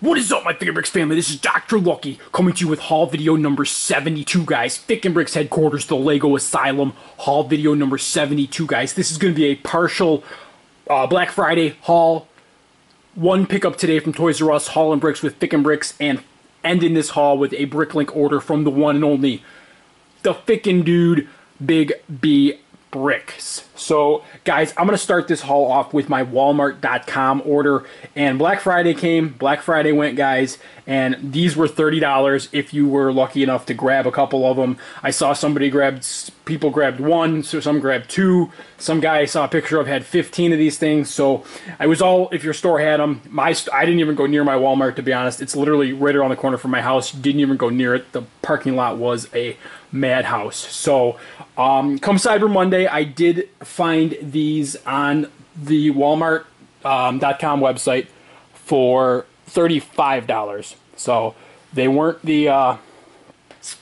What is up, my Fikinbricks family? This is Dr. Lucky coming to you with haul video number 72, guys. Fikinbricks headquarters, the Lego Asylum, haul video number 72, guys. This is going to be a partial uh, Black Friday haul. One pickup today from Toys R Us, Haul and Bricks with Fikinbricks, and ending this haul with a Bricklink order from the one and only, the Fikin' Dude, Big B bricks. So, guys, I'm going to start this haul off with my Walmart.com order. And Black Friday came, Black Friday went, guys, and these were $30 if you were lucky enough to grab a couple of them. I saw somebody grabbed, people grabbed one, so some grabbed two. Some guy I saw a picture of had 15 of these things. So, I was all, if your store had them, my, I didn't even go near my Walmart, to be honest. It's literally right around the corner from my house. Didn't even go near it. The parking lot was a madhouse. So, um, come Cyber Monday, I did find these on the Walmart.com um, website for $35. So they weren't the uh,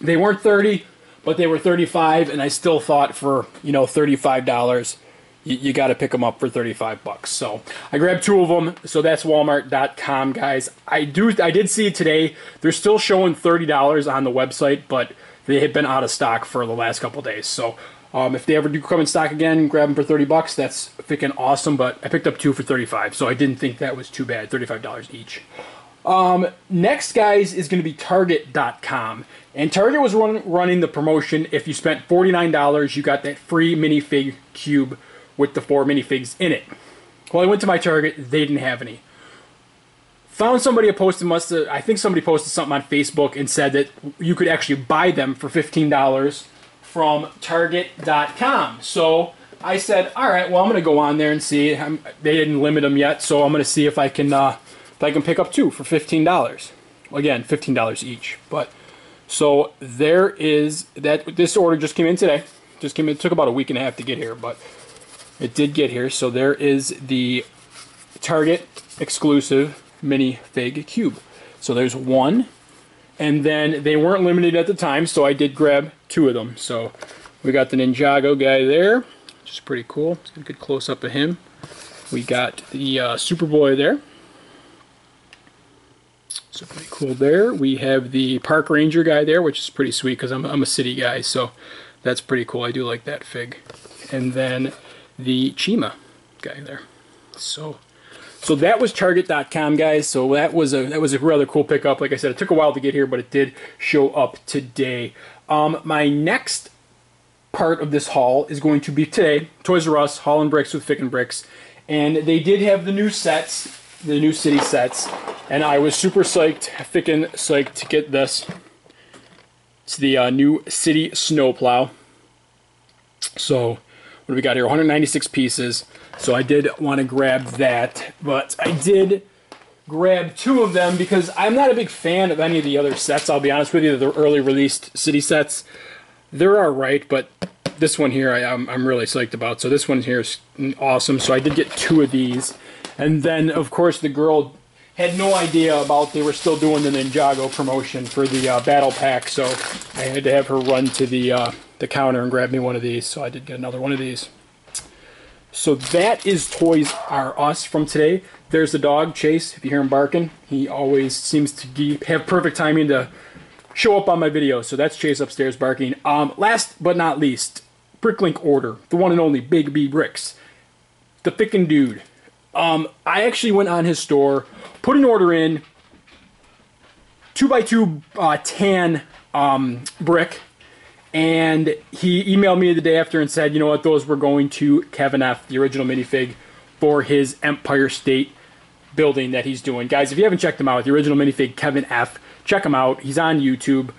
they weren't 30, but they were 35, and I still thought for you know $35 you, you got to pick them up for 35 bucks. So I grabbed two of them. So that's Walmart.com, guys. I do I did see it today. They're still showing $30 on the website, but they have been out of stock for the last couple days. So um, if they ever do come in stock again, grab them for 30 bucks. That's freaking awesome. But I picked up two for 35, so I didn't think that was too bad. $35 each. Um, next, guys, is going to be Target.com. And Target was run, running the promotion. If you spent $49, you got that free minifig cube with the four minifigs in it. Well, I went to my Target. They didn't have any. Found somebody posted must have, I think somebody posted something on Facebook and said that you could actually buy them for $15 from Target.com. So I said, all right, well I'm gonna go on there and see. I'm, they didn't limit them yet, so I'm gonna see if I can uh, I can pick up two for $15. Again, $15 each. But so there is that. This order just came in today. Just came in. It took about a week and a half to get here, but it did get here. So there is the Target exclusive mini fig cube. So there's one, and then they weren't limited at the time, so I did grab two of them. So we got the Ninjago guy there, which is pretty cool. A good close up of him. We got the uh, Superboy there. So pretty cool there. We have the Park Ranger guy there, which is pretty sweet because I'm, I'm a city guy, so that's pretty cool. I do like that fig. And then the Chima guy there. So so that was Target.com, guys. So that was a that was a rather cool pickup. Like I said, it took a while to get here, but it did show up today. Um, my next part of this haul is going to be today. Toys R Us, Haul and Bricks with Fikinbricks, and they did have the new sets, the new city sets, and I was super psyched, Ficken psyched to get this. It's the uh, new city snowplow. So what do we got here? 196 pieces. So I did want to grab that, but I did grab two of them because I'm not a big fan of any of the other sets, I'll be honest with you, the early released city sets. They're alright, but this one here I, I'm really psyched about. So this one here is awesome. So I did get two of these. And then, of course, the girl had no idea about they were still doing the Ninjago promotion for the uh, battle pack. So I had to have her run to the, uh, the counter and grab me one of these. So I did get another one of these. So that is Toys R Us from today. There's the dog, Chase. If you hear him barking, he always seems to have perfect timing to show up on my video. So that's Chase upstairs barking. Um, last but not least, Bricklink order, the one and only Big B Bricks. The Fikin' Dude. Um, I actually went on his store, put an order in, 2x2 uh, tan um, brick and he emailed me the day after and said, you know what, those were going to Kevin F., the original minifig, for his Empire State building that he's doing. Guys, if you haven't checked him out, the original minifig, Kevin F., check him out. He's on YouTube.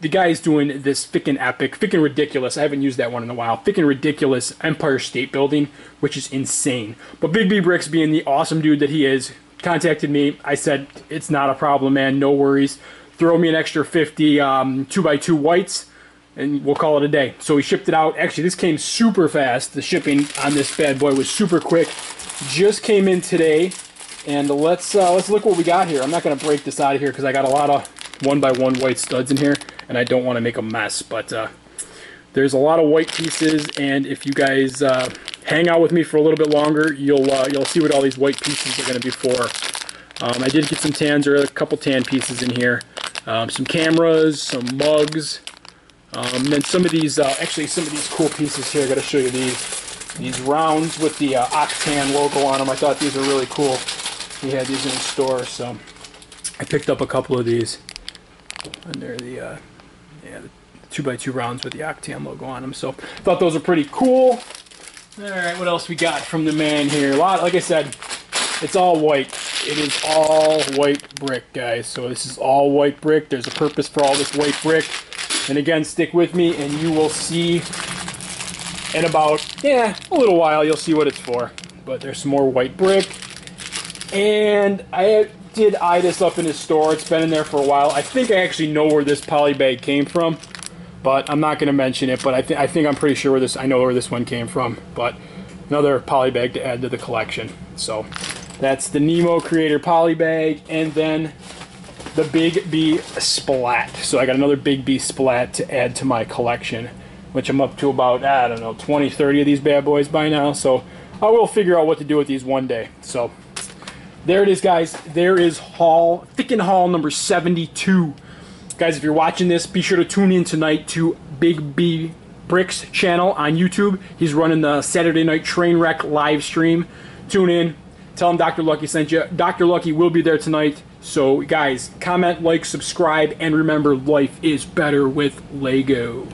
The guy's doing this fickin' epic, fickin' ridiculous. I haven't used that one in a while. Fickin' ridiculous Empire State building, which is insane. But Big B Bricks, being the awesome dude that he is, contacted me. I said, it's not a problem, man. No worries. Throw me an extra 50 um, 2x2 whites and we'll call it a day. So we shipped it out. Actually, this came super fast. The shipping on this bad boy was super quick. Just came in today, and let's uh, let's look what we got here. I'm not going to break this out of here because I got a lot of one by one white studs in here, and I don't want to make a mess. But uh, there's a lot of white pieces, and if you guys uh, hang out with me for a little bit longer, you'll uh, you'll see what all these white pieces are going to be for. Um, I did get some tans or a couple tan pieces in here. Um, some cameras, some mugs, um, and then some of these, uh, actually some of these cool pieces here. I got to show you these. These rounds with the uh, Octan logo on them. I thought these were really cool. He had these in his store, so I picked up a couple of these. And they're the, uh, yeah, two by two rounds with the Octan logo on them. So thought those were pretty cool. All right, what else we got from the man here? A lot, like I said, it's all white. It is all white brick, guys. So this is all white brick. There's a purpose for all this white brick. And again, stick with me and you will see in about, yeah, a little while, you'll see what it's for. But there's some more white brick. And I did eye this up in his store. It's been in there for a while. I think I actually know where this poly bag came from. But I'm not going to mention it. But I, th I think I'm pretty sure where this, I know where this one came from. But another poly bag to add to the collection. So that's the Nemo Creator poly bag. And then the Big B Splat. So I got another Big B Splat to add to my collection which I'm up to about, I don't know, 20, 30 of these bad boys by now. So I will figure out what to do with these one day. So there it is, guys. There is Hall, Fikin' Haul number 72. Guys, if you're watching this, be sure to tune in tonight to Big B Bricks channel on YouTube. He's running the Saturday Night Trainwreck live stream. Tune in. Tell him Dr. Lucky sent you. Dr. Lucky will be there tonight. So, guys, comment, like, subscribe, and remember, life is better with Lego.